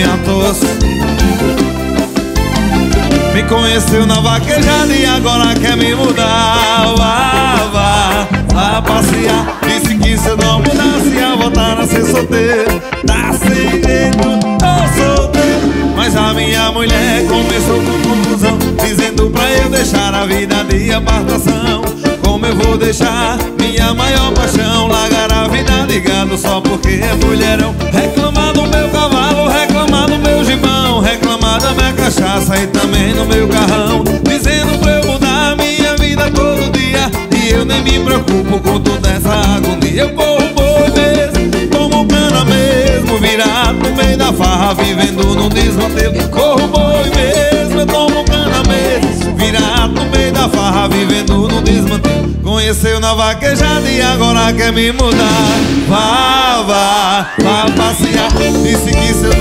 de tosse Me conheceu na vaquejada e agora quer me mudar. Vá, vá, vá passear. Disse que se eu não mudasse ia voltar a ser solteiro. Tá sem jeito, tô solteiro. Mas a minha mulher começou com confusão Dizendo pra eu deixar a vida de apartação. Como eu vou deixar minha maior paixão Largar a vida ligado só porque é mulherão? Reclamar e também do meu carrão Dizendo pra eu mudar minha vida todo dia. E eu nem me preocupo com toda essa agonia. Eu corro boi mesmo, tomo cana mesmo Virado no meio da farra, vivendo no desmantelo. Corro boi mesmo, eu tomo cana mesmo Virado no meio da farra, vivendo no desmantelo. Conheceu na vaquejada e agora quer me mudar. Vá, vá, vá passear. Disse que se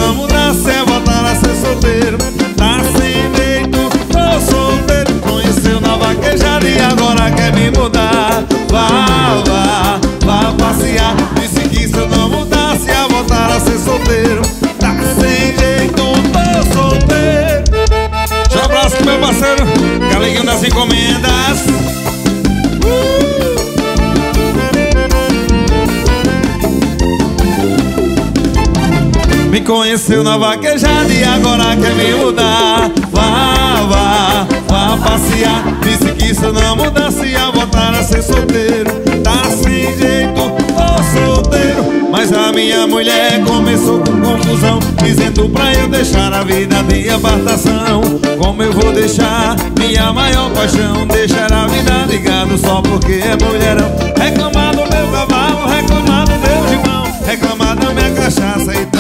E agora quer me mudar. Vá, vá, vá passear. Disse que se eu não mudasse ia voltar a ser solteiro. Tá sem jeito, tô solteiro. Um abraço pro meu parceiro. Galeguinho das encomendas. Me conheceu na vaquejada e agora quer me mudar. Vá, vá, vá passear. Disse que eu não mudasse ia voltar a ser solteiro. Tá sem jeito, tô solteiro. Mas a minha mulher começou com confusão Dizendo pra eu deixar a vida de apartação Como eu vou deixar minha maior paixão? Deixar a vida ligado só porque é mulherão. Reclamar do meu cavalo, reclamar do meu gibão Reclamar da minha cachaça e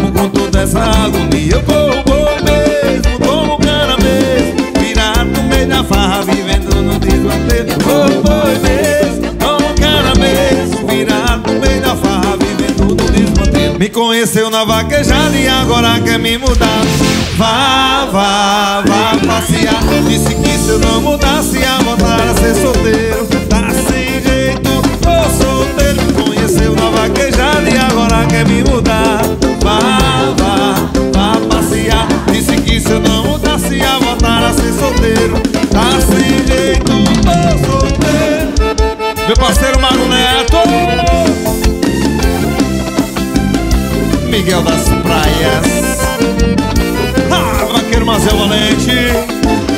preocupo com toda essa agonia. Eu corro boi mesmo, tomo cana mesmo Virado no meio da farra, vivendo no desmantelo Corro boi mesmo, tomo cana mesmo Virado no meio da farra, vivendo no desmantelo Me conheceu na vaquejada e agora quer me mudar. Vá, vá, vá passear. Disse que se eu não mudasse ia voltar a ser solteiro Miguel das Praias. Ah, vaqueiro Mazel Valente